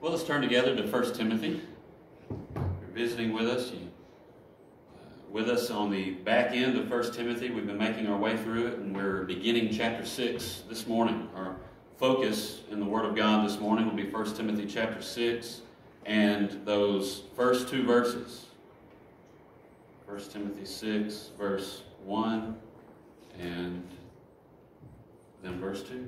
Well, let's turn together to 1 Timothy. You're visiting with us. You, uh, with us on the back end of 1 Timothy. We've been making our way through it, and we're beginning chapter 6 this morning. Our focus in the Word of God this morning will be 1 Timothy chapter 6 and those first two verses. 1 Timothy 6, verse 1, and then verse 2.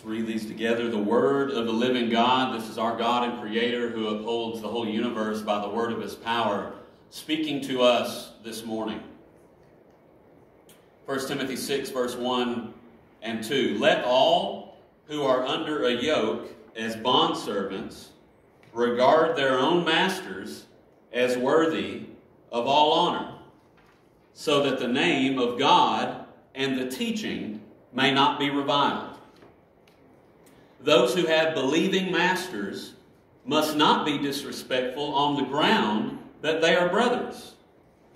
Let's read these together. The Word of the living God. This is our God and Creator who upholds the whole universe by the word of His power, speaking to us this morning. 1 Timothy 6, verse 1 and 2. Let all who are under a yoke as bondservants regard their own masters as worthy of all honor, so that the name of God and the teaching may not be reviled. Those who have believing masters must not be disrespectful on the ground that they are brothers.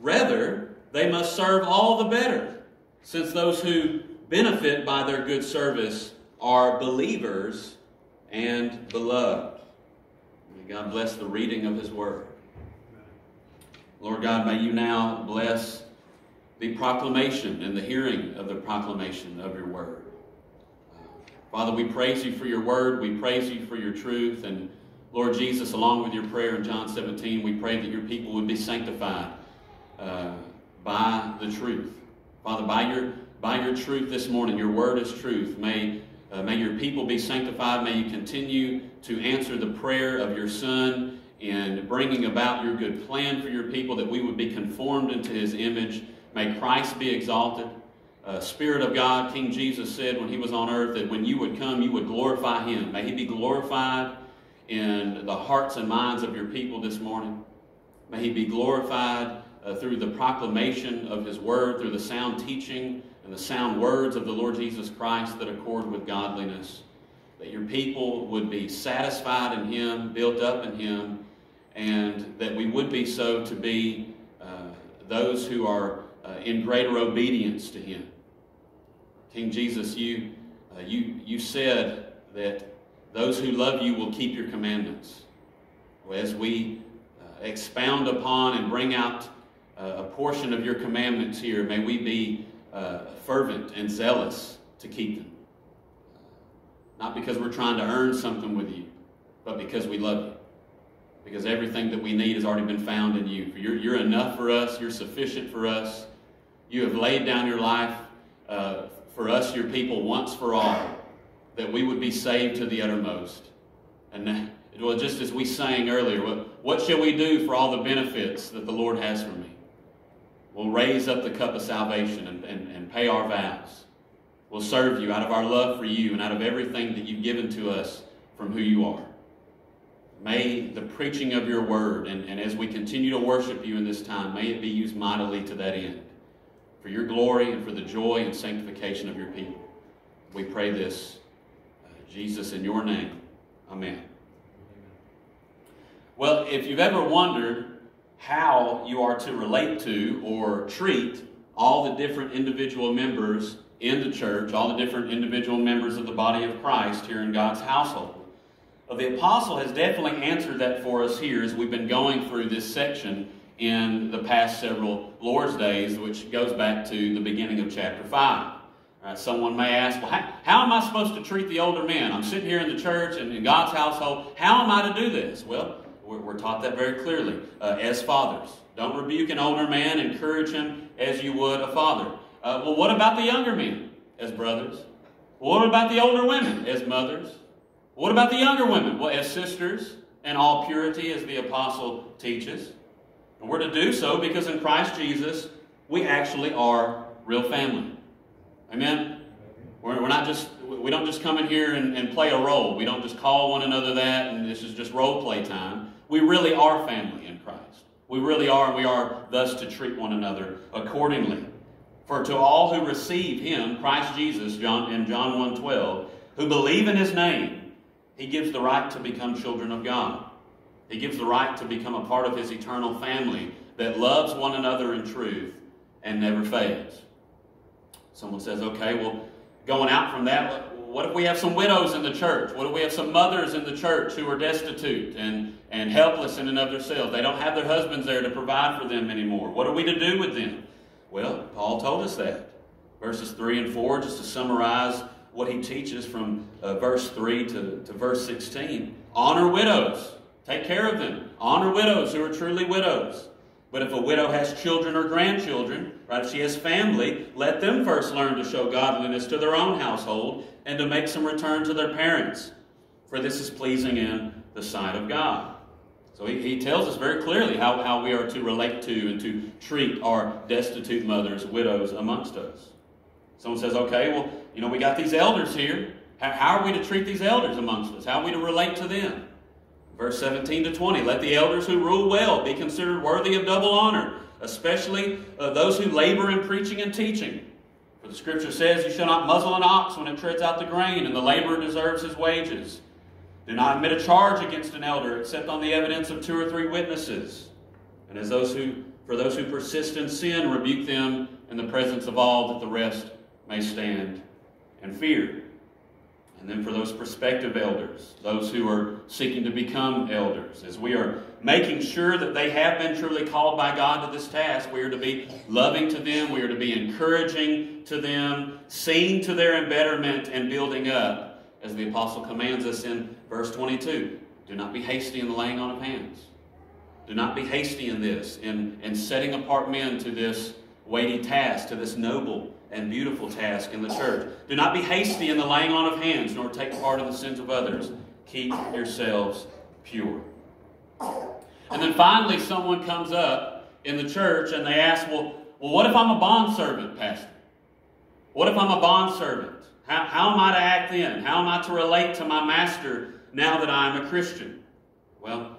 Rather, they must serve all the better, since those who benefit by their good service are believers and beloved. May God bless the reading of His Word. Lord God, may you now bless the proclamation and the hearing of the proclamation of your Word. Father, we praise you for your Word. We praise you for your truth. And Lord Jesus, along with your prayer in John 17, we pray that your people would be sanctified uh, by the truth. Father, by your, by your truth this morning, your Word is truth. May uh, may your people be sanctified. May you continue to answer the prayer of your Son in bringing about your good plan for your people, that we would be conformed into his image. May Christ be exalted. Uh, Spirit of God, King Jesus said when he was on earth that when you would come, you would glorify him. May he be glorified in the hearts and minds of your people this morning. May he be glorified uh, through the proclamation of his word, through the sound teaching and the sound words of the Lord Jesus Christ that accord with godliness. That your people would be satisfied in Him, built up in Him, and that we would be so to be uh, those who are uh, in greater obedience to Him. King Jesus, you, uh, you, you said that those who love you will keep your commandments. As we uh, expound upon and bring out uh, a portion of your commandments here, may we be uh, fervent and zealous to keep them. Not because we're trying to earn something with you, but because we love you. Because everything that we need has already been found in you. You're, you're enough for us. You're sufficient for us. You have laid down your life uh, for us, your people, once for all, that we would be saved to the uttermost. And well, just as we sang earlier, what, what shall we do for all the benefits that the Lord has for me? We'll raise up the cup of salvation and, and, and pay our vows. We'll serve you out of our love for you and out of everything that you've given to us from who you are. May the preaching of your word, and, and as we continue to worship you in this time, may it be used mightily to that end. For your glory and for the joy and sanctification of your people. We pray this, uh, Jesus, in your name. Amen. Well, if you've ever wondered how you are to relate to or treat all the different individual members in the church, all the different individual members of the body of Christ here in God's household. Well, the apostle has definitely answered that for us here as we've been going through this section in the past several Lord's days, which goes back to the beginning of chapter 5. Right, someone may ask, well, how, how, am I supposed to treat the older men? I'm sitting here in the church and in God's household. How am I to do this? Well, we're, we're taught that very clearly uh, as fathers. Don't rebuke an older man, encourage him as you would a father. Uh, well, what about the younger men as brothers? what about the older women as mothers? What about the younger women? Well, as sisters and all purity, as the apostle teaches. And we're to do so because in Christ Jesus, we actually are real family. Amen? We're, we're not just, we don't just come in here and, and play a role. We don't just call one another that and this is just role play time. We really are family in Christ. We really are, and we are thus to treat one another accordingly. For to all who receive him, Christ Jesus, John, in John 1.12, who believe in his name, he gives the right to become children of God. He gives the right to become a part of his eternal family that loves one another in truth and never fails. Someone says, okay, well, going out from that, what if we have some widows in the church? What if we have some mothers in the church who are destitute and, and helpless in and of themselves? They don't have their husbands there to provide for them anymore. What are we to do with them? Well, Paul told us that. Verses 3 and 4, just to summarize what he teaches from uh, verse 3 to, to verse 16. Honor widows. Take care of them. Honor widows who are truly widows. But if a widow has children or grandchildren, right, if she has family, let them first learn to show godliness to their own household and to make some return to their parents. For this is pleasing in the sight of God. So he, he tells us very clearly how, how we are to relate to and to treat our destitute mothers, widows amongst us. Someone says, okay, well, you know, we got these elders here. How, how are we to treat these elders amongst us? How are we to relate to them? Verse 17 to 20 Let the elders who rule well be considered worthy of double honor, especially uh, those who labor in preaching and teaching. For the scripture says, You shall not muzzle an ox when it treads out the grain, and the laborer deserves his wages. Do not admit a charge against an elder except on the evidence of two or three witnesses. And as those who, for those who persist in sin, rebuke them in the presence of all, that the rest may stand and fear. And then for those prospective elders, those who are seeking to become elders, as we are making sure that they have been truly called by God to this task, we are to be loving to them, we are to be encouraging to them, seeing to their embetterment and building up, as the apostle commands us in verse 22. Do not be hasty in the laying on of hands. Do not be hasty in this, in, in setting apart men to this weighty task, to this noble and beautiful task in the church. Do not be hasty in the laying on of hands, nor take part in the sins of others. Keep yourselves pure. And then finally, someone comes up in the church and they ask, Well, well what if I'm a bondservant, Pastor? What if I'm a bondservant? How, how am I to act then? How am I to relate to my master now that I am a Christian? Well,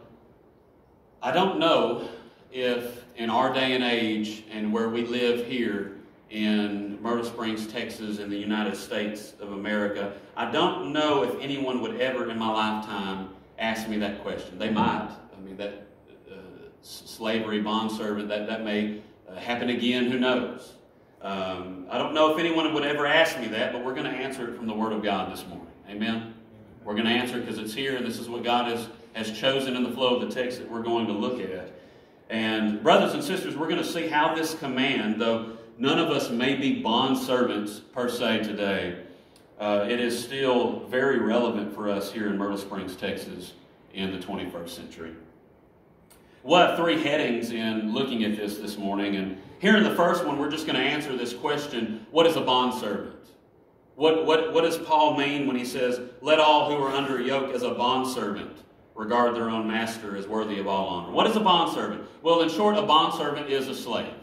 I don't know if in our day and age and where we live here in Myrtle Springs, Texas, in the United States of America. I don't know if anyone would ever in my lifetime ask me that question. They might. I mean, that uh, slavery, bondservant, that, that may uh, happen again. Who knows? Um, I don't know if anyone would ever ask me that, but we're going to answer it from the Word of God this morning. Amen? We're going to answer it because it's here, and this is what God has, has chosen in the flow of the text that we're going to look at. And, brothers and sisters, we're going to see how this command, though none of us may be bond servants per se today, uh, it is still very relevant for us here in Myrtle Springs, Texas in the 21st century. We'll have three headings in looking at this this morning. And here in the first one, we're just going to answer this question what is a bondservant? What, what, what does Paul mean when he says, Let all who are under a yoke as a bondservant regard their own master as worthy of all honor? What is a bondservant? Well, in short, a bondservant is a slave.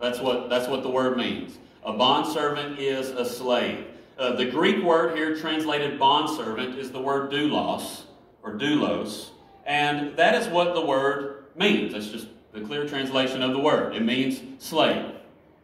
That's what, that's what the word means. A bondservant is a slave. Uh, the Greek word here translated bondservant is the word doulos, or doulos, and that is what the word means. That's just the clear translation of the word. It means slave.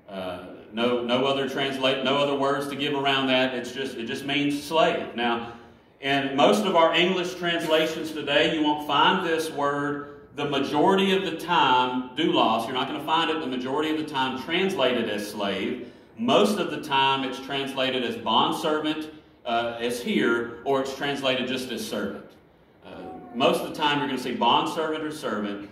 Uh, no, no other translate, no other words to give around that. It's just, it just means slave. Now, in most of our English translations today, you won't find this word the majority of the time, doulos, you're not going to find it the majority of the time translated as slave. Most of the time, it's translated as bondservant, uh, as here, or it's translated just as servant. Uh, most of the time, you're going to see bondservant or servant.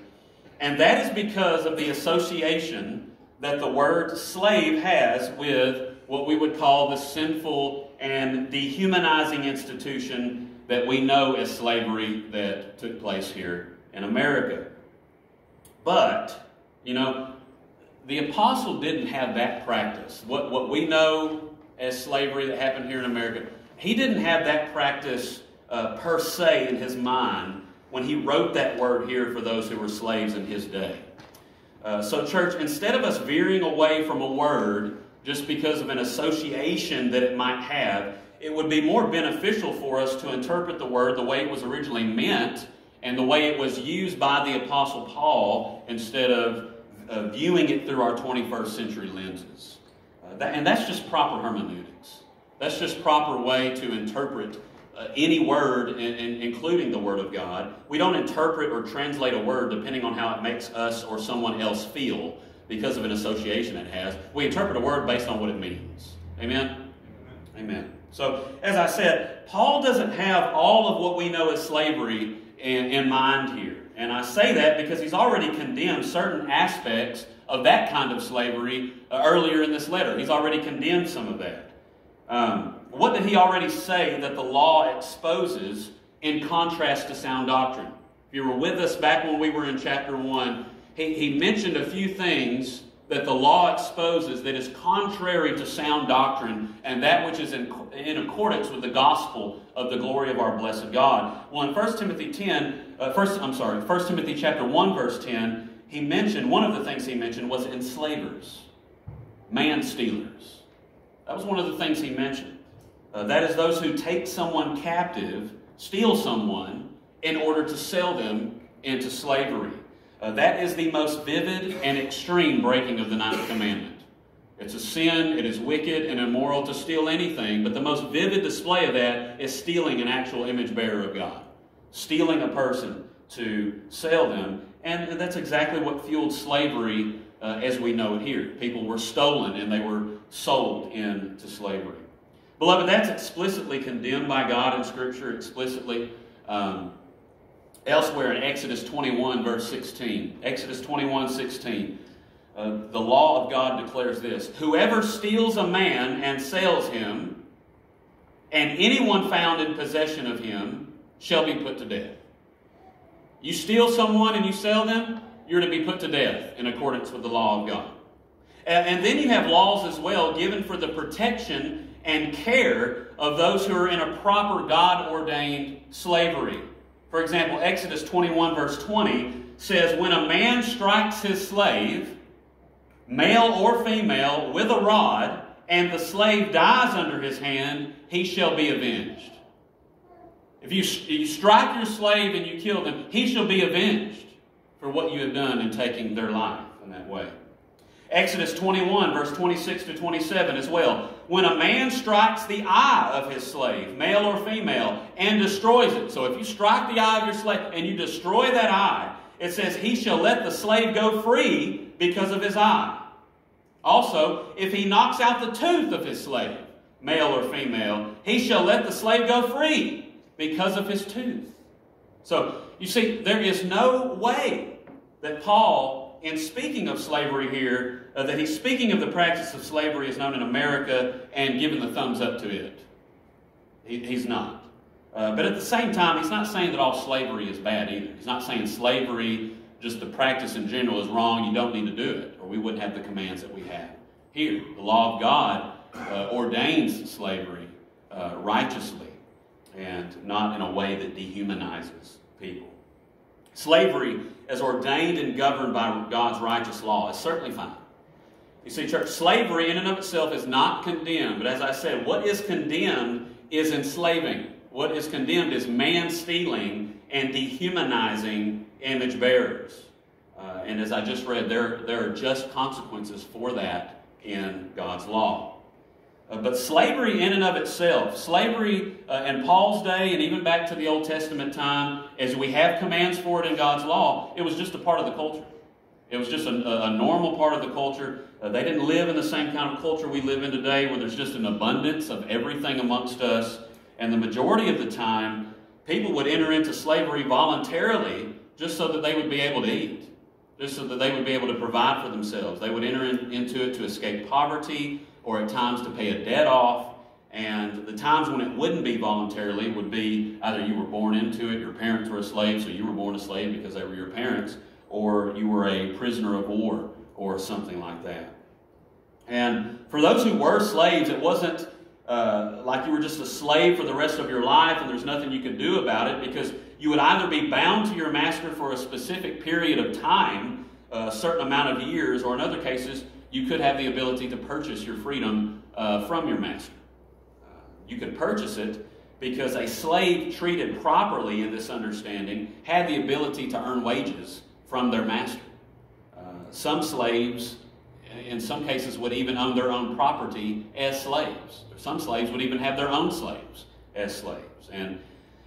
And that is because of the association that the word slave has with what we would call the sinful and dehumanizing institution that we know as slavery that took place here in America. But, you know, the apostle didn't have that practice. What, what we know as slavery that happened here in America, he didn't have that practice uh, per se in his mind when he wrote that word here for those who were slaves in his day. Uh, so, church, instead of us veering away from a word just because of an association that it might have, it would be more beneficial for us to interpret the word the way it was originally meant and the way it was used by the Apostle Paul instead of uh, viewing it through our 21st century lenses. Uh, that, and that's just proper hermeneutics. That's just proper way to interpret uh, any word, in, in, including the Word of God. We don't interpret or translate a word depending on how it makes us or someone else feel because of an association it has. We interpret a word based on what it means. Amen? Amen. So, as I said, Paul doesn't have all of what we know as slavery in, in mind here. And I say that because he's already condemned certain aspects of that kind of slavery uh, earlier in this letter. He's already condemned some of that. Um, what did he already say that the law exposes in contrast to sound doctrine? If you were with us back when we were in chapter 1, he, he mentioned a few things that the law exposes that is contrary to sound doctrine and that which is in, in accordance with the gospel of the glory of our blessed God. Well, in 1 Timothy 10, uh, first, I'm sorry, 1 Timothy chapter 1, verse 10, he mentioned, one of the things he mentioned was enslavers, man stealers. That was one of the things he mentioned. Uh, that is those who take someone captive, steal someone, in order to sell them into slavery. Uh, that is the most vivid and extreme breaking of the ninth commandment. It's a sin, it is wicked and immoral to steal anything, but the most vivid display of that is stealing an actual image bearer of God. Stealing a person to sell them. And that's exactly what fueled slavery uh, as we know it here. People were stolen and they were sold into slavery. Beloved, that's explicitly condemned by God in Scripture, explicitly um, elsewhere in Exodus 21, verse 16. Exodus 21, 16. Uh, the law of God declares this Whoever steals a man and sells him, and anyone found in possession of him, shall be put to death. You steal someone and you sell them, you're to be put to death in accordance with the law of God. And then you have laws as well given for the protection and care of those who are in a proper God ordained slavery. For example, Exodus 21, verse 20 says, When a man strikes his slave, male or female, with a rod, and the slave dies under his hand, he shall be avenged. If you, you strike your slave and you kill them, he shall be avenged for what you have done in taking their life in that way. Exodus 21, verse 26 to 27 as well. When a man strikes the eye of his slave, male or female, and destroys it. So if you strike the eye of your slave and you destroy that eye, it says he shall let the slave go free because of his eye. Also, if he knocks out the tooth of his slave, male or female, he shall let the slave go free because of his tooth. So, you see, there is no way that Paul in speaking of slavery here, uh, that he's speaking of the practice of slavery as known in America and giving the thumbs up to it. He, he's not. Uh, but at the same time, he's not saying that all slavery is bad either. He's not saying slavery, just the practice in general, is wrong. You don't need to do it, or we wouldn't have the commands that we have. Here, the law of God uh, ordains slavery uh, righteously and not in a way that dehumanizes people. Slavery, as ordained and governed by God's righteous law, is certainly fine. You see, church, slavery in and of itself is not condemned. But as I said, what is condemned is enslaving. What is condemned is man stealing and dehumanizing image bearers. Uh, and as I just read, there, there are just consequences for that in God's law. Uh, but slavery in and of itself, slavery uh, in Paul's day and even back to the Old Testament time, as we have commands for it in God's law, it was just a part of the culture. It was just a, a normal part of the culture. Uh, they didn't live in the same kind of culture we live in today where there's just an abundance of everything amongst us. And the majority of the time, people would enter into slavery voluntarily just so that they would be able to eat, just so that they would be able to provide for themselves. They would enter in, into it to escape poverty or at times to pay a debt off. And the times when it wouldn't be voluntarily would be either you were born into it, your parents were a slave, so you were born a slave because they were your parents, or you were a prisoner of war or something like that. And for those who were slaves, it wasn't uh, like you were just a slave for the rest of your life and there's nothing you could do about it because you would either be bound to your master for a specific period of time, a certain amount of years, or in other cases, you could have the ability to purchase your freedom uh, from your master. You could purchase it because a slave treated properly in this understanding had the ability to earn wages from their master. Uh, some slaves, in some cases, would even own their own property as slaves. Some slaves would even have their own slaves as slaves. And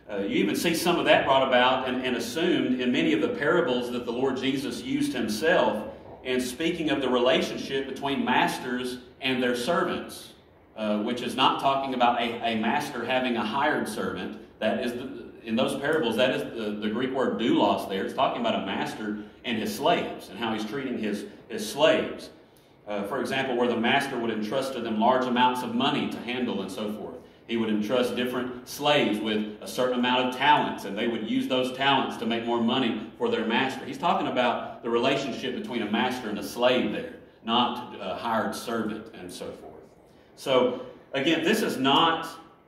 uh, you even see some of that brought about and, and assumed in many of the parables that the Lord Jesus used himself in speaking of the relationship between masters and their servants. Uh, which is not talking about a, a master having a hired servant. That is, the, in those parables, that is the, the Greek word doulos there. It's talking about a master and his slaves and how he's treating his, his slaves. Uh, for example, where the master would entrust to them large amounts of money to handle and so forth. He would entrust different slaves with a certain amount of talents, and they would use those talents to make more money for their master. He's talking about the relationship between a master and a slave there, not a hired servant and so forth. So, again, this is not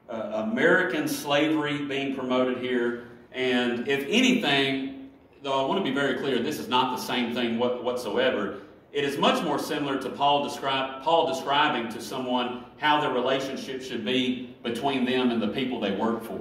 uh, American slavery being promoted here. And if anything, though I want to be very clear, this is not the same thing whatsoever. It is much more similar to Paul, Paul describing to someone how the relationship should be between them and the people they work for,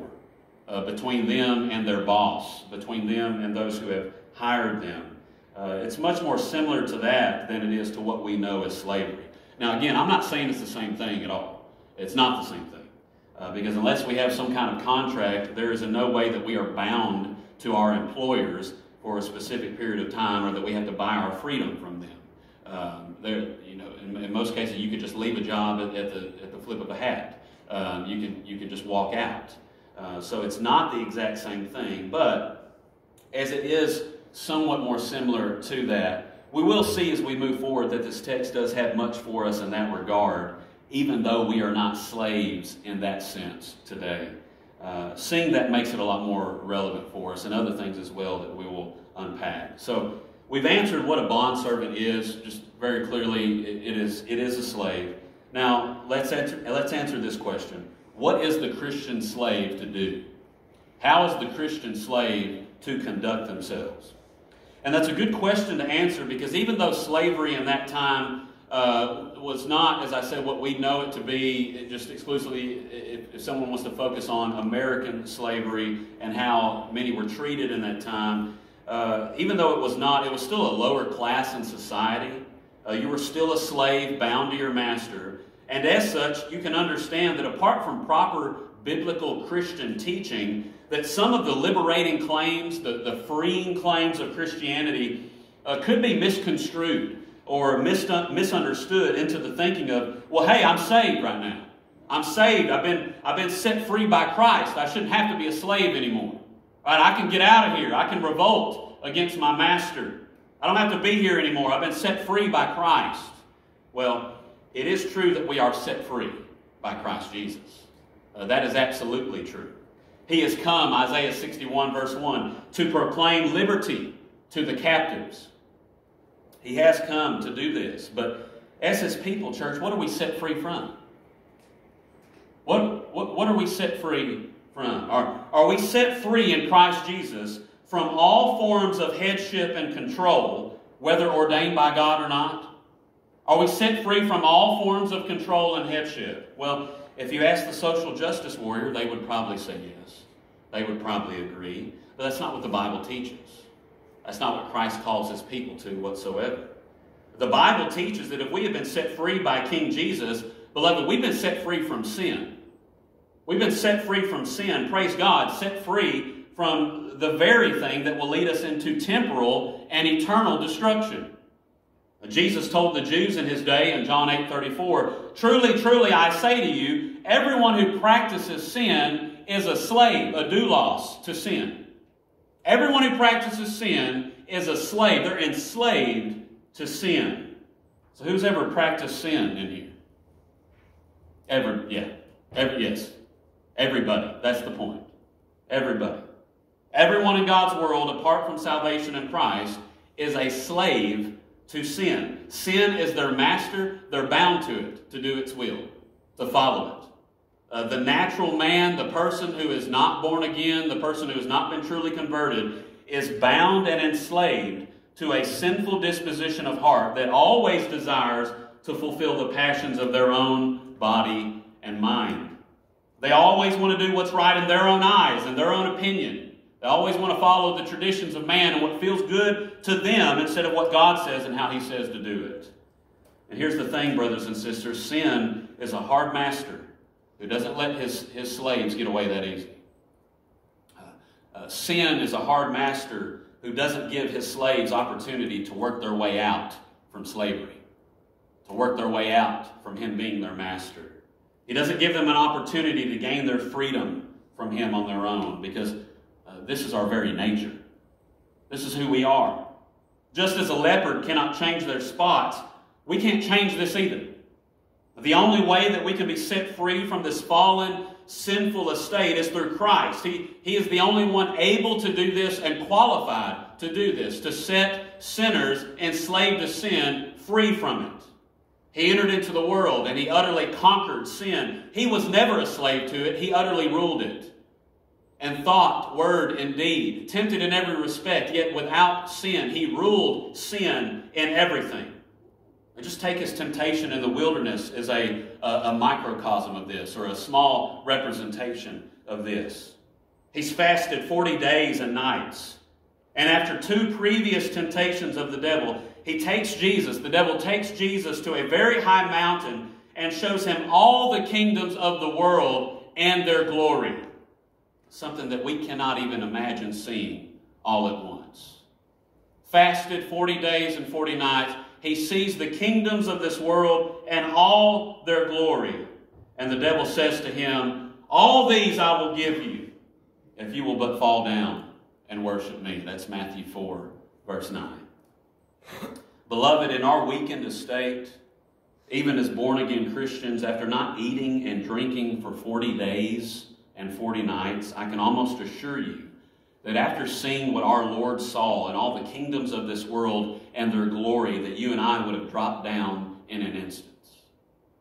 uh, between them and their boss, between them and those who have hired them. Uh, it's much more similar to that than it is to what we know as slavery. Now, again, I'm not saying it's the same thing at all. It's not the same thing. Uh, because unless we have some kind of contract, there is in no way that we are bound to our employers for a specific period of time or that we have to buy our freedom from them. Um, there, you know, in, in, most cases, you could just leave a job at, at, the, at the flip of a hat. Um, you, can, you can just walk out. Uh, so it's not the exact same thing, but as it is somewhat more similar to that, we will see as we move forward that this text does have much for us in that regard, even though we are not slaves in that sense today. Uh, seeing that makes it a lot more relevant for us and other things as well that we will unpack. So we've answered what a bondservant is, just very clearly it, it, is, it is a slave. Now let's answer, let's answer this question. What is the Christian slave to do? How is the Christian slave to conduct themselves? And that's a good question to answer because even though slavery in that time uh, was not, as I said, what we know it to be, just exclusively, if, if, someone wants to focus on American slavery and how many were treated in that time, uh, even though it was not, it was still a lower class in society. Uh, you were still a slave bound to your master. And as such, you can understand that apart from proper biblical Christian teaching, that some of the liberating claims, the, the freeing claims of Christianity, uh, could be misconstrued or mis- misunderstood into the thinking of, well, hey, I'm saved right now. I'm saved. I've been, I've been set free by Christ. I shouldn't have to be a slave anymore. Right? I can get out of here. I can revolt against my master. I don't have to be here anymore. I've been set free by Christ. Well, it is true that we are set free by Christ Jesus. Uh, that is absolutely true. He has come, Isaiah 61, verse 1, to proclaim liberty to the captives. He has come to do this. But as his people, church, what are we set free from? What, what, what are we set free from? Are, are we set free in Christ Jesus from all forms of headship and control, whether ordained by God or not? Are we set free from all forms of control and headship? Well, if you ask the social justice warrior, they would probably say yes. They would probably agree. But that's not what the Bible teaches. That's not what Christ calls his people to whatsoever. The Bible teaches that if we have been set free by King Jesus, beloved, we've been set free from sin. We've been set free from sin, praise God, set free from the very thing that will lead us into temporal and eternal destruction. Uh, Jesus told the Jews in his day in John 8 34, Truly, truly, I say to you, everyone who practices sin is a slave, a doulos to sin. Everyone who practices sin is a slave. They're enslaved to sin. So who's ever practiced sin in here? Ever, yeah. Every, yes. Everybody. That's the point. Everybody. Everyone in God's world, apart from salvation in Christ, is a slave to sin. Sin is their master. They're bound to it, to do its will, to follow it. Uh, the natural man, the person who is not born again, the person who has not been truly converted, is bound and enslaved to a sinful disposition of heart that always desires to fulfill the passions of their own body and mind. They always want to do what's right in their own eyes and their own opinion. They always want to follow the traditions of man and what feels good to them instead of what God says and how He says to do it. And here's the thing, brothers and sisters sin is a hard master. who doesn't let his, his slaves get away that easy. Uh, uh, sin is a hard master who doesn't give his slaves opportunity to work their way out from slavery, to work their way out from him being their master. He doesn't give them an opportunity to gain their freedom from him on their own because uh, this is our very nature. This is who we are. Just as a leopard cannot change their spots, we can't change this either. The only way that we can be set free from this fallen, sinful estate is through Christ. He, he is the only one able to do this and qualified to do this, to set sinners enslaved to sin free from it. He entered into the world and he utterly conquered sin. He was never a slave to it, he utterly ruled it. And thought, word, and deed, tempted in every respect, yet without sin. He ruled sin in everything. Just take his temptation in the wilderness as a, a, a microcosm of this, or a small representation of this. He's fasted 40 days and nights. And after two previous temptations of the devil, he takes Jesus, the devil takes Jesus to a very high mountain and shows him all the kingdoms of the world and their glory. Something that we cannot even imagine seeing all at once. Fasted 40 days and 40 nights, he sees the kingdoms of this world and all their glory. And the devil says to him, All these I will give you if you will but fall down and worship me. That's Matthew 4, verse 9. Beloved, in our weakened estate, even as born again Christians, after not eating and drinking for 40 days and 40 nights, I can almost assure you that after seeing what our Lord saw and all the kingdoms of this world and their glory, that you and I would have dropped down in an instant.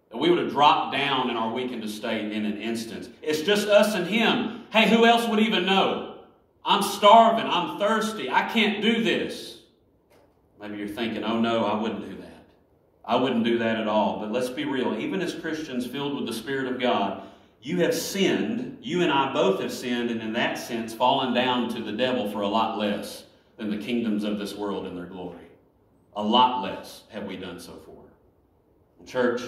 That we would have dropped down in our weakened estate in an instant. It's just us and Him. Hey, who else would even know? I'm starving. I'm thirsty. I can't do this. Maybe you're thinking, oh no, I wouldn't do that. I wouldn't do that at all. But let's be real. Even as Christians filled with the Spirit of God, you have sinned. You and I both have sinned, and in that sense, fallen down to the devil for a lot less than the kingdoms of this world and their glory. A lot less have we done so for. Church,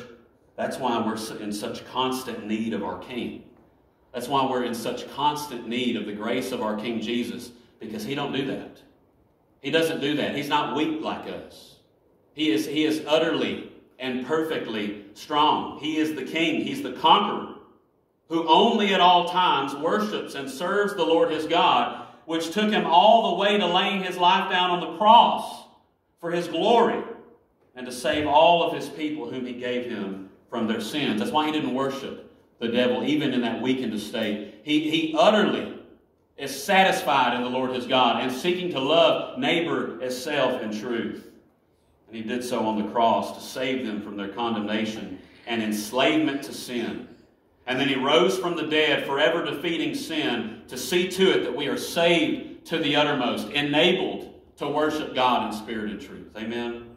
that's why we're in such constant need of our King. That's why we're in such constant need of the grace of our King Jesus, because He don't do that. He doesn't do that. He's not weak like us. He is, he is utterly and perfectly strong. He is the king. He's the conqueror who only at all times worships and serves the Lord his God, which took him all the way to laying his life down on the cross for his glory and to save all of his people whom he gave him from their sins. That's why he didn't worship the devil, even in that weakened state. He, he utterly is satisfied in the Lord his God and seeking to love neighbor as self in truth. And he did so on the cross to save them from their condemnation and enslavement to sin. And then he rose from the dead, forever defeating sin, to see to it that we are saved to the uttermost, enabled to worship God in spirit and truth. Amen.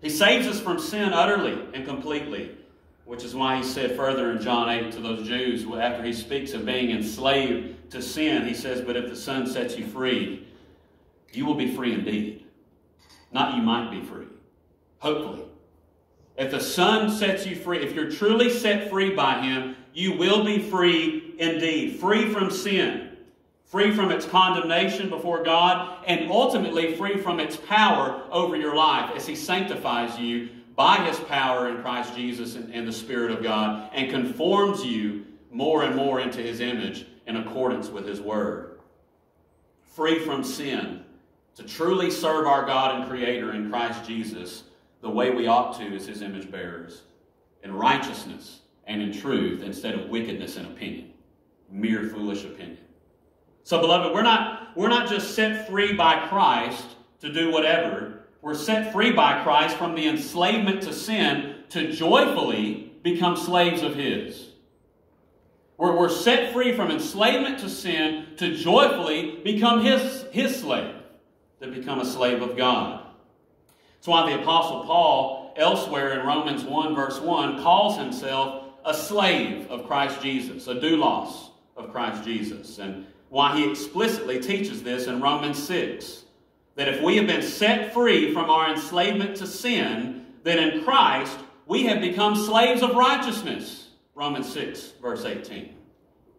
He saves us from sin utterly and completely, which is why he said further in John 8 to those Jews, after he speaks of being enslaved to sin, he says, But if the Son sets you free, you will be free indeed. Not you might be free. Hopefully. If the Son sets you free, if you're truly set free by Him, you will be free indeed. Free from sin, free from its condemnation before God, and ultimately free from its power over your life as He sanctifies you by His power in Christ Jesus and, and the Spirit of God and conforms you more and more into His image in accordance with His Word. Free from sin, to truly serve our God and Creator in Christ Jesus the way we ought to as His image bearers, in righteousness and in truth instead of wickedness and opinion, mere foolish opinion. So, beloved, we're not, we're not just set free by Christ to do whatever. We're set free by Christ from the enslavement to sin to joyfully become slaves of His. We're, we're set free from enslavement to sin to joyfully become his, his slave, to become a slave of God. That's why the Apostle Paul, elsewhere in Romans 1, verse 1, calls himself a slave of Christ Jesus, a doulos of Christ Jesus. And why he explicitly teaches this in Romans 6 that if we have been set free from our enslavement to sin, then in Christ we have become slaves of righteousness. Romans 6, verse 18.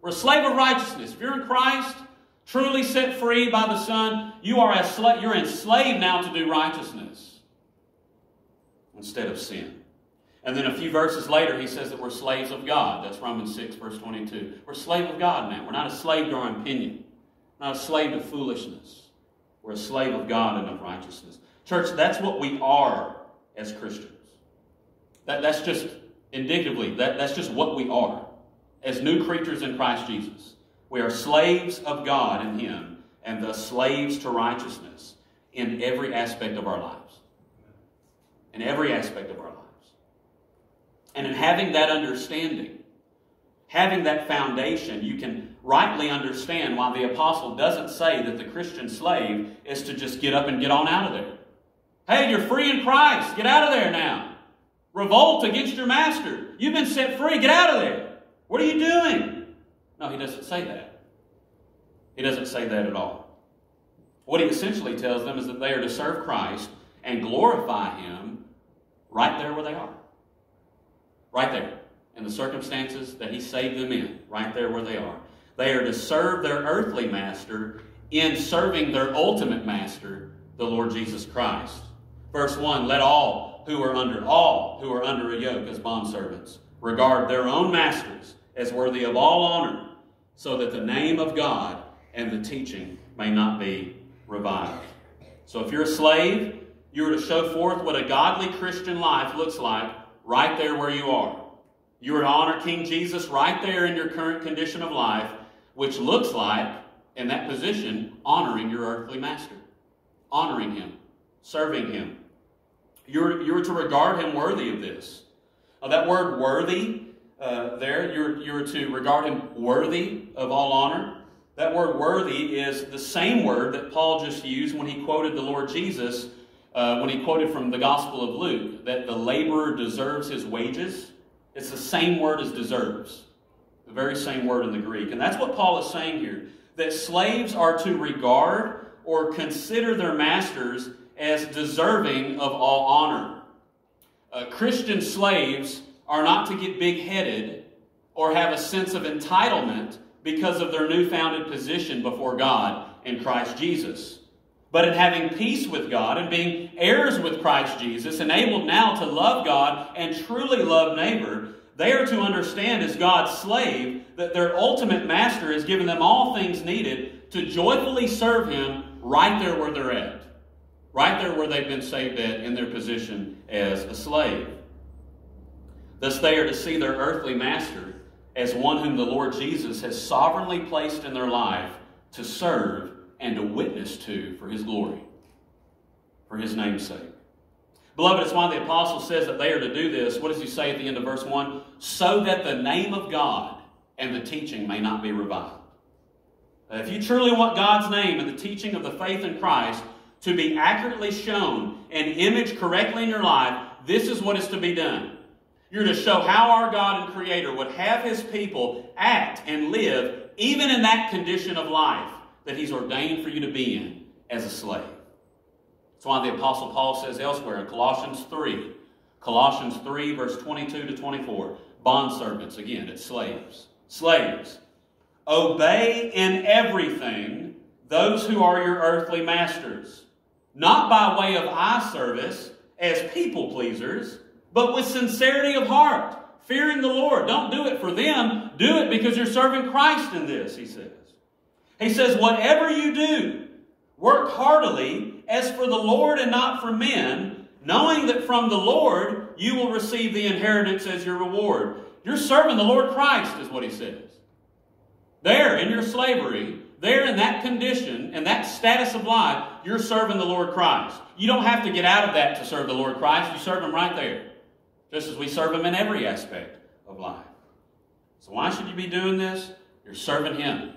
We're a slave of righteousness. If you're in Christ, truly set free by the Son, you are a you're enslaved now to do righteousness instead of sin. And then a few verses later, he says that we're slaves of God. That's Romans 6, verse 22. We're slave of God now. We're not a slave to our opinion, we're not a slave to foolishness. We're a slave of God and of righteousness. Church, that's what we are as Christians. That, that's just indicatively, that, that's just what we are as new creatures in Christ Jesus. We are slaves of God in Him and the slaves to righteousness in every aspect of our lives. In every aspect of our lives. And in having that understanding, having that foundation, you can rightly understand why the apostle doesn't say that the Christian slave is to just get up and get on out of there. Hey, you're free in Christ. Get out of there now. Revolt against your master. You've been set free. Get out of there. What are you doing? No, he doesn't say that. He doesn't say that at all. What he essentially tells them is that they are to serve Christ and glorify him right there where they are. Right there. In the circumstances that he saved them in. Right there where they are. They are to serve their earthly master in serving their ultimate master, the Lord Jesus Christ. Verse 1 Let all who are under all who are under a yoke as bondservants regard their own masters as worthy of all honor, so that the name of God and the teaching may not be revived. So if you're a slave, you are to show forth what a godly Christian life looks like right there where you are. You are to honor King Jesus right there in your current condition of life, which looks like, in that position, honoring your earthly master, honoring him, serving him. You're, you're to regard him worthy of this. Now, that word worthy uh, there, you're, you're to regard him worthy of all honor. That word worthy is the same word that Paul just used when he quoted the Lord Jesus, uh, when he quoted from the Gospel of Luke, that the laborer deserves his wages. It's the same word as deserves, the very same word in the Greek. And that's what Paul is saying here that slaves are to regard or consider their masters as deserving of all honor. Uh, Christian slaves are not to get big headed or have a sense of entitlement because of their newfounded position before God in Christ Jesus. But in having peace with God and being heirs with Christ Jesus, enabled now to love God and truly love neighbor, they are to understand as God's slave that their ultimate master has given them all things needed to joyfully serve Him right there where they're at. Right there where they've been saved at in their position as a slave. Thus, they are to see their earthly master as one whom the Lord Jesus has sovereignly placed in their life to serve and to witness to for his glory, for his name's sake. Beloved, it's why the apostle says that they are to do this. What does he say at the end of verse 1? So that the name of God and the teaching may not be reviled. If you truly want God's name and the teaching of the faith in Christ to be accurately shown and imaged correctly in your life, this is what is to be done. You're to show how our God and Creator would have His people act and live even in that condition of life that He's ordained for you to be in as a slave. That's why the Apostle Paul says elsewhere in Colossians 3, Colossians 3, verse 22 to 24, bondservants, again, it's slaves. Slaves, obey in everything those who are your earthly masters, not by way of eye service as people pleasers but with sincerity of heart, fearing the Lord. Don't do it for them. Do it because you're serving Christ in this, he says. He says, whatever you do, work heartily as for the Lord and not for men, knowing that from the Lord you will receive the inheritance as your reward. You're serving the Lord Christ, is what he says. There, in your slavery, there in that condition and that status of life, you're serving the Lord Christ. You don't have to get out of that to serve the Lord Christ. You serve Him right there just as we serve Him in every aspect of life. So, why should you be doing this? You're serving Him.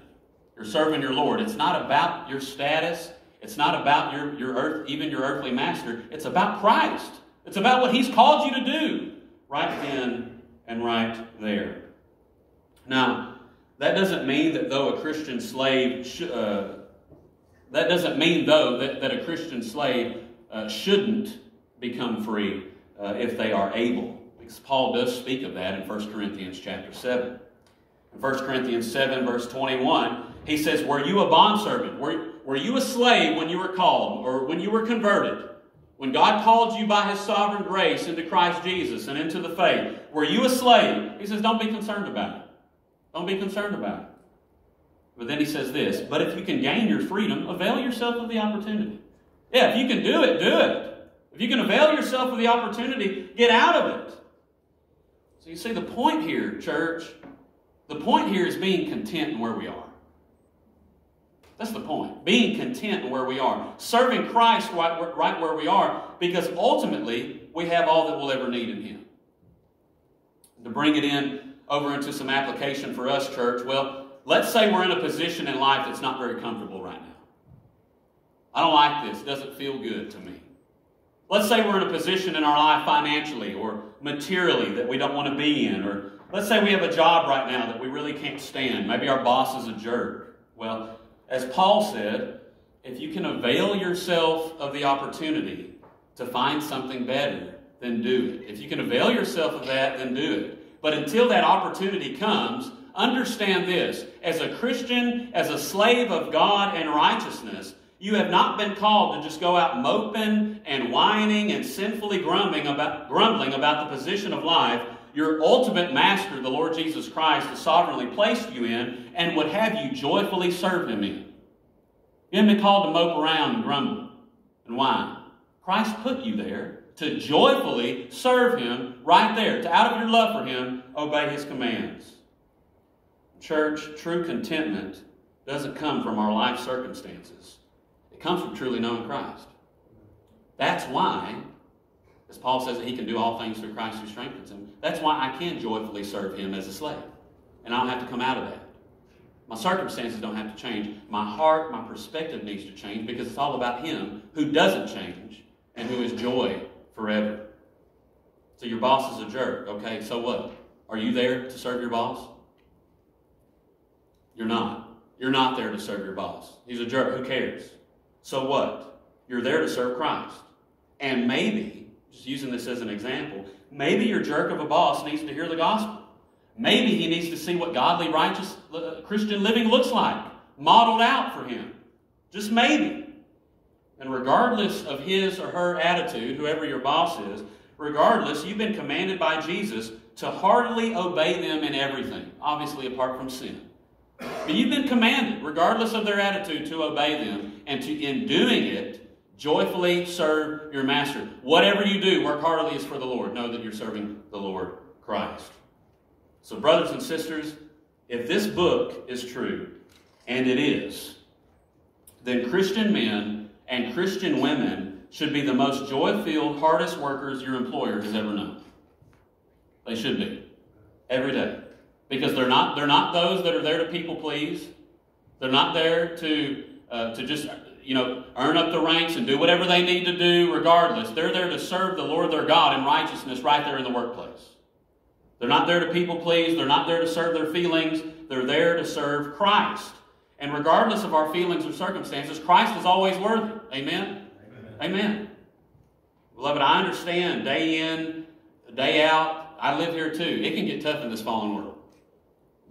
You're serving your Lord. It's not about your status. It's not about your, your earth, even your earthly master. It's about Christ. It's about what He's called you to do right then and right there. Now, that doesn't mean that though a Christian slave, sh- uh, that doesn't mean though that, that a Christian slave uh, shouldn't become free uh, if they are able. Because Paul does speak of that in 1 Corinthians chapter 7. In 1 Corinthians 7, verse 21, he says, Were you a bondservant? Were, were you a slave when you were called or when you were converted? When God called you by his sovereign grace into Christ Jesus and into the faith, were you a slave? He says, Don't be concerned about it. Don't be concerned about it. But then he says this, But if you can gain your freedom, avail yourself of the opportunity. Yeah, if you can do it, do it. If you can avail yourself of the opportunity, get out of it. So you see, the point here, church, the point here is being content in where we are. That's the point. Being content in where we are. Serving Christ right, right where we are because ultimately we have all that we'll ever need in Him. To bring it in over into some application for us, church, well, let's say we're in a position in life that's not very comfortable right now. I don't like this. It doesn't feel good to me. Let's say we're in a position in our life financially or materially that we don't want to be in, or let's say we have a job right now that we really can't stand. Maybe our boss is a jerk. Well, as Paul said, if you can avail yourself of the opportunity to find something better, then do it. If you can avail yourself of that, then do it. But until that opportunity comes, understand this as a Christian, as a slave of God and righteousness, you have not been called to just go out moping and whining and sinfully grumbling about, grumbling about the position of life your ultimate master, the Lord Jesus Christ, has sovereignly placed you in and would have you joyfully serve him in. You haven't been called to mope around and grumble and whine. Christ put you there to joyfully serve him right there, to out of your love for him, obey his commands. Church, true contentment doesn't come from our life circumstances. It comes from truly knowing Christ. That's why, as Paul says that he can do all things through Christ who strengthens him, that's why I can joyfully serve him as a slave. And I don't have to come out of that. My circumstances don't have to change. My heart, my perspective needs to change because it's all about him who doesn't change and who is joy forever. So your boss is a jerk. Okay, so what? Are you there to serve your boss? You're not. You're not there to serve your boss. He's a jerk. Who cares? So what? You're there to serve Christ. And maybe, just using this as an example, maybe your jerk of a boss needs to hear the gospel. Maybe he needs to see what godly, righteous uh, Christian living looks like, modeled out for him. Just maybe. And regardless of his or her attitude, whoever your boss is, regardless, you've been commanded by Jesus to heartily obey them in everything, obviously apart from sin. But you've been commanded, regardless of their attitude, to obey them, and to, in doing it, joyfully serve your master. Whatever you do, work heartily as for the Lord. Know that you're serving the Lord Christ. So, brothers and sisters, if this book is true, and it is, then Christian men and Christian women should be the most joy filled, hardest workers your employer has ever known. They should be. Every day. Because they're not, they're not those that are there to people please. They're not there to, uh, to just you know, earn up the ranks and do whatever they need to do regardless. They're there to serve the Lord their God in righteousness right there in the workplace. They're not there to people please. They're not there to serve their feelings. They're there to serve Christ. And regardless of our feelings or circumstances, Christ is always worthy. Amen? Amen. Amen. Beloved, I understand day in, day out. I live here too. It can get tough in this fallen world.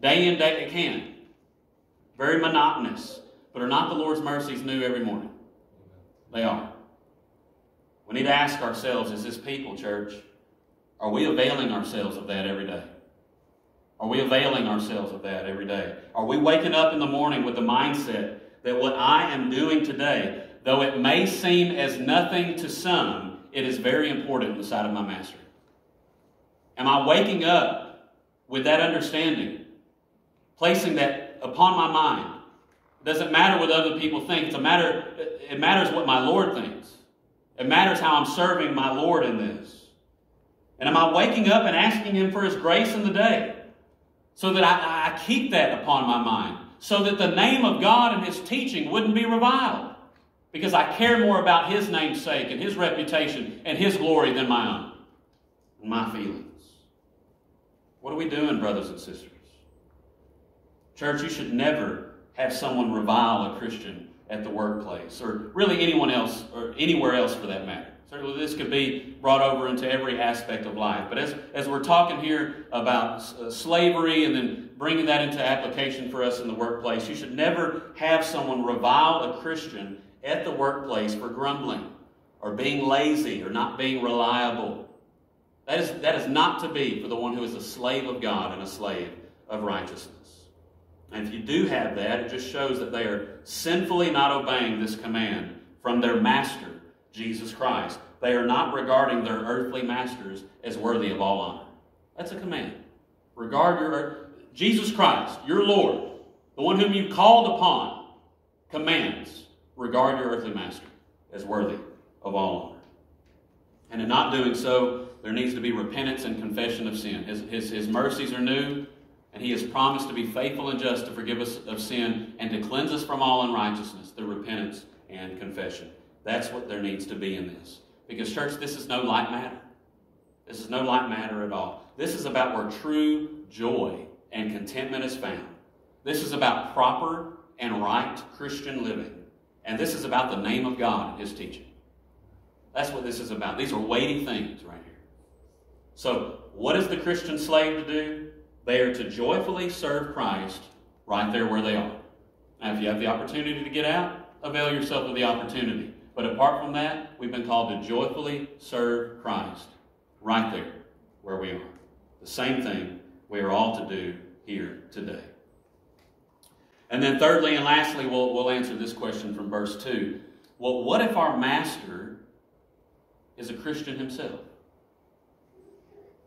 Day in, day, it can. Very monotonous. But are not the Lord's mercies new every morning? They are. We need to ask ourselves as this people, church, are we availing ourselves of that every day? Are we availing ourselves of that every day? Are we waking up in the morning with the mindset that what I am doing today, though it may seem as nothing to some, it is very important in the sight of my master? Am I waking up with that understanding, placing that upon my mind? It doesn't matter what other people think. It's a matter, it matters what my Lord thinks. It matters how I'm serving my Lord in this. And am I waking up and asking Him for His grace in the day? So that I, I keep that upon my mind. So that the name of God and His teaching wouldn't be reviled. Because I care more about His namesake and His reputation and His glory than my own and my feelings. What are we doing, brothers and sisters? Church, you should never have someone revile a Christian at the workplace or really anyone else or anywhere else for that matter. Certainly, this could be brought over into every aspect of life. But as, as we're talking here about uh, slavery and then bringing that into application for us in the workplace, you should never have someone revile a Christian at the workplace for grumbling or being lazy or not being reliable. That is, that is not to be for the one who is a slave of God and a slave of righteousness. And if you do have that, it just shows that they are sinfully not obeying this command from their master, Jesus Christ. They are not regarding their earthly masters as worthy of all honor. That's a command. Regard your Jesus Christ, your Lord, the one whom you called upon, commands regard your earthly master as worthy of all honor. And in not doing so, there needs to be repentance and confession of sin. His, his, his mercies are new, and he has promised to be faithful and just to forgive us of sin and to cleanse us from all unrighteousness through repentance and confession. That's what there needs to be in this. Because, church, this is no light matter. This is no light matter at all. This is about where true joy and contentment is found. This is about proper and right Christian living. And this is about the name of God and His teaching. That's what this is about. These are weighty things right here. So, what is the Christian slave to do? They are to joyfully serve Christ right there where they are. Now, if you have the opportunity to get out, avail yourself of the opportunity. But apart from that, we've been called to joyfully serve Christ right there where we are. The same thing we are all to do here today. And then, thirdly and lastly, we'll, we'll answer this question from verse 2. Well, what if our master is a Christian himself?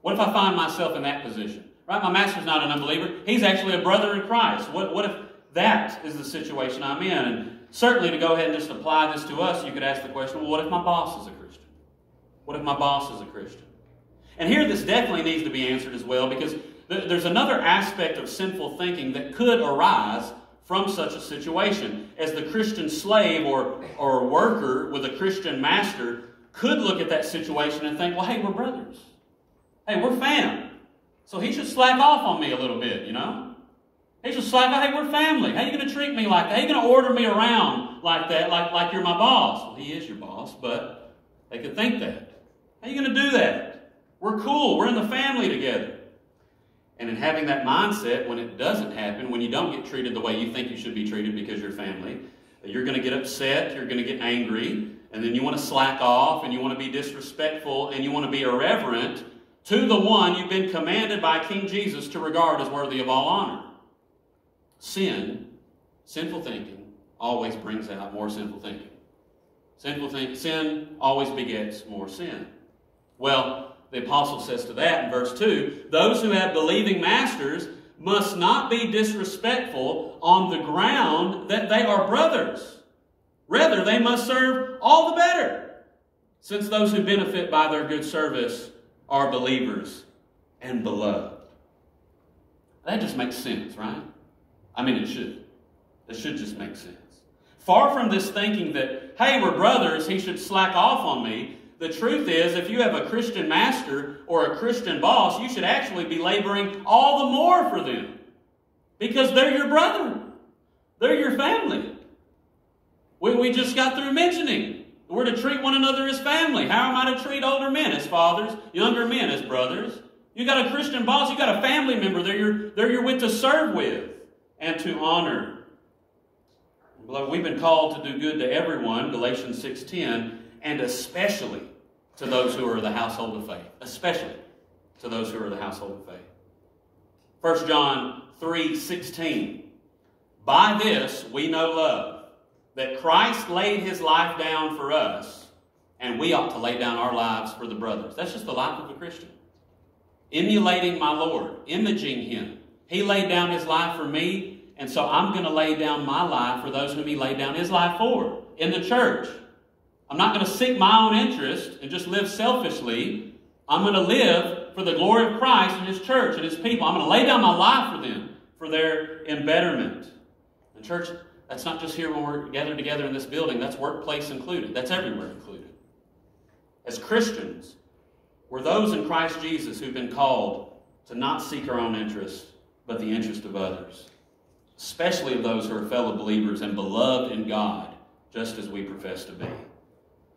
What if I find myself in that position? Right? My master's not an unbeliever. He's actually a brother in Christ. What, what if that is the situation I'm in? And certainly to go ahead and just apply this to us, you could ask the question, well, what if my boss is a Christian? What if my boss is a Christian? And here this definitely needs to be answered as well because there's another aspect of sinful thinking that could arise from such a situation. As the Christian slave or, or worker with a Christian master could look at that situation and think, well, hey, we're brothers. Hey, we're fam. So he should slack off on me a little bit, you know? He just like. Hey, we're family. How are you going to treat me like that? How are you going to order me around like that, like, like you're my boss? Well, he is your boss, but they could think that. How are you going to do that? We're cool. We're in the family together. And in having that mindset, when it doesn't happen, when you don't get treated the way you think you should be treated because you're family, you're going to get upset, you're going to get angry, and then you want to slack off, and you want to be disrespectful, and you want to be irreverent to the one you've been commanded by King Jesus to regard as worthy of all honor. Sin, sinful thinking, always brings out more sinful thinking. Sinful think, sin always begets more sin. Well, the apostle says to that in verse 2 those who have believing masters must not be disrespectful on the ground that they are brothers. Rather, they must serve all the better, since those who benefit by their good service are believers and beloved. That just makes sense, right? I mean, it should. It should just make sense. Far from this thinking that, hey, we're brothers, he should slack off on me, the truth is, if you have a Christian master or a Christian boss, you should actually be laboring all the more for them because they're your brother, they're your family. We, we just got through mentioning we're to treat one another as family. How am I to treat older men as fathers, younger men as brothers? You got a Christian boss, you got a family member they're your, they're your with to serve with and to honor. Beloved, we've been called to do good to everyone, Galatians 6.10, and especially to those who are the household of faith. Especially to those who are the household of faith. 1 John 3.16 By this we know love, that Christ laid his life down for us, and we ought to lay down our lives for the brothers. That's just the life of a Christian. Emulating my Lord, imaging him. He laid down his life for me, and so I'm going to lay down my life for those whom he laid down his life for in the church. I'm not going to seek my own interest and just live selfishly. I'm going to live for the glory of Christ and His church and His people. I'm going to lay down my life for them, for their embetterment. And, church, that's not just here when we're gathered together in this building, that's workplace included, that's everywhere included. As Christians, we're those in Christ Jesus who've been called to not seek our own interest, but the interest of others, especially of those who are fellow believers and beloved in God, just as we profess to be.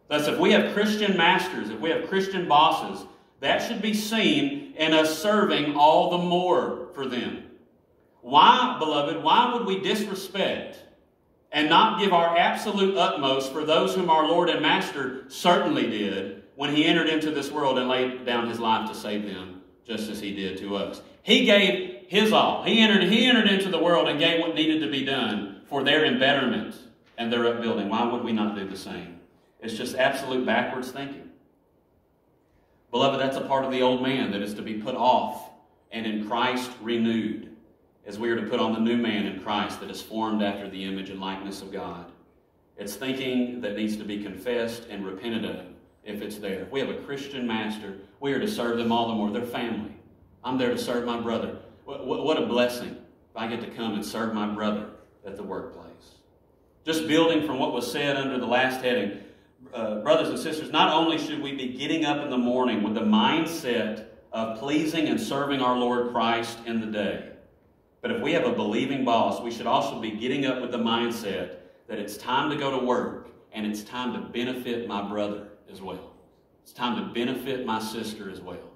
Thus, if we have Christian masters, if we have Christian bosses, that should be seen in us serving all the more for them. Why, beloved, why would we disrespect and not give our absolute utmost for those whom our Lord and Master certainly did when he entered into this world and laid down his life to save them, just as he did to us? He gave his all. He entered, he entered into the world and gave what needed to be done for their betterment and their upbuilding. Why would we not do the same? It's just absolute backwards thinking. Beloved, that's a part of the old man that is to be put off and in Christ renewed, as we are to put on the new man in Christ that is formed after the image and likeness of God. It's thinking that needs to be confessed and repented of if it's there. We have a Christian master, we are to serve them all the more. They're family. I'm there to serve my brother. What, a blessing I get to come and serve my brother at the workplace. Just building from what was said under the last heading, uh, brothers and sisters, not only should we be getting up in the morning with the mindset of pleasing and serving our Lord Christ in the day, but if we have a believing boss, we should also be getting up with the mindset that it's time to go to work and it's time to benefit my brother as well. It's time to benefit my sister as well.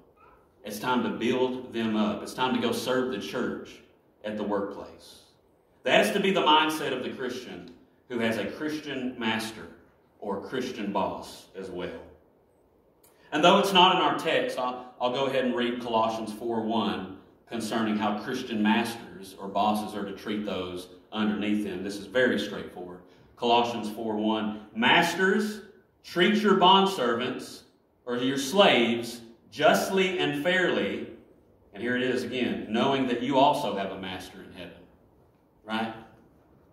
It's time to build them up. It's time to go serve the church at the workplace. That is to be the mindset of the Christian who has a Christian master or Christian boss as well. And though it's not in our text, I'll, I'll go ahead and read Colossians 4.1 concerning how Christian masters or bosses are to treat those underneath them. This is very straightforward. Colossians 4.1, Masters, treat your bondservants or your slaves justly and fairly. And here it is again, knowing that you also have a master in heaven. Right?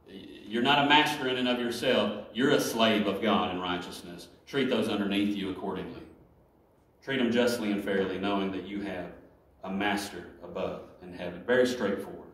You're not a master in and of yourself. You're a slave of God in righteousness. Treat those underneath you accordingly. Treat them justly and fairly, knowing that you have a master above in heaven. Very straightforward.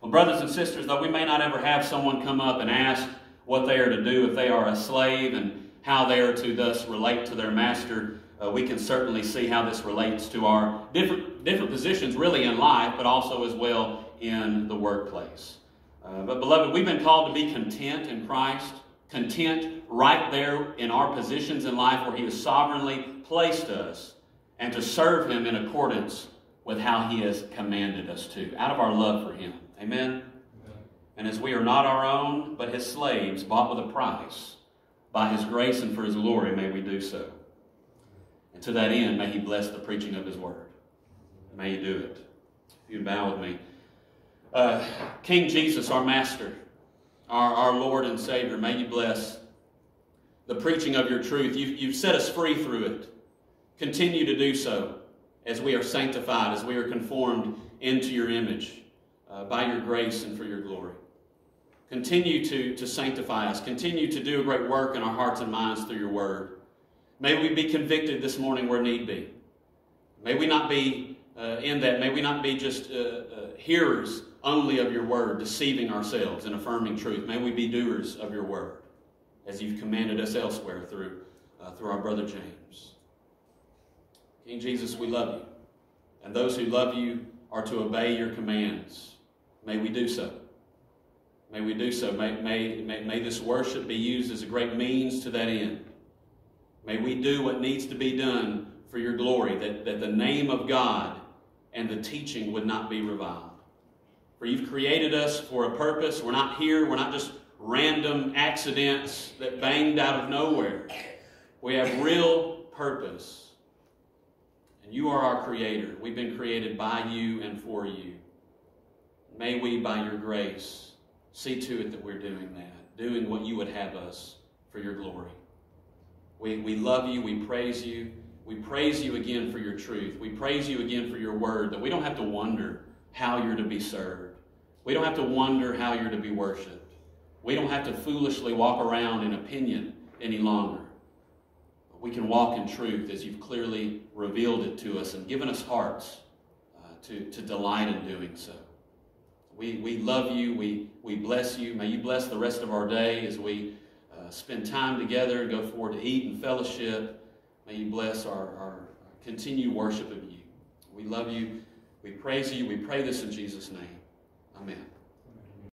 Well, brothers and sisters, though we may not ever have someone come up and ask what they are to do if they are a slave and how they are to thus relate to their master, uh, we can certainly see how this relates to our different, different positions really in life, but also as well in the workplace. Uh, but, beloved, we've been called to be content in Christ, content right there in our positions in life where He has sovereignly placed us, and to serve Him in accordance with how He has commanded us to, out of our love for Him. Amen? Amen? And as we are not our own, but His slaves, bought with a price, by His grace and for His glory, may we do so. And to that end, may He bless the preaching of His word. May He do it. If you bow with me. Uh, King Jesus, our Master, our, our Lord and Savior, may you bless the preaching of your truth. You've, you've set us free through it. Continue to do so as we are sanctified, as we are conformed into your image uh, by your grace and for your glory. Continue to, to sanctify us. Continue to do a great work in our hearts and minds through your word. May we be convicted this morning where need be. May we not be uh, in that. May we not be just uh, uh hearers only of your word, deceiving ourselves and affirming truth. May we be doers of your word, as you've commanded us elsewhere through, uh, through our brother James. King Jesus, we love you. And those who love you are to obey your commands. May we do so. May we do so. May, may, may, may this worship be used as a great means to that end. May we do what needs to be done for your glory, that, that the name of God and the teaching would not be reviled. For you've created us for a purpose. We're not here, we're not just random accidents that banged out of nowhere. We have real purpose. And you are our creator. We've been created by you and for you. May we, by your grace, see to it that we're doing that, doing what you would have us for your glory. We, we love you. We praise you. We praise you again for your truth. We praise you again for your word, that we don't have to wonder how you're to be served. We don't have to wonder how you're to be worshiped. We don't have to foolishly walk around in opinion any longer. We can walk in truth as you've clearly revealed it to us and given us hearts uh, to, to delight in doing so. We, we love you. We, we bless you. May you bless the rest of our day as we uh, spend time together go forward to eat and fellowship. May you bless our, our continued worship of you. We love you. We praise you. We pray this in Jesus' name. Amen.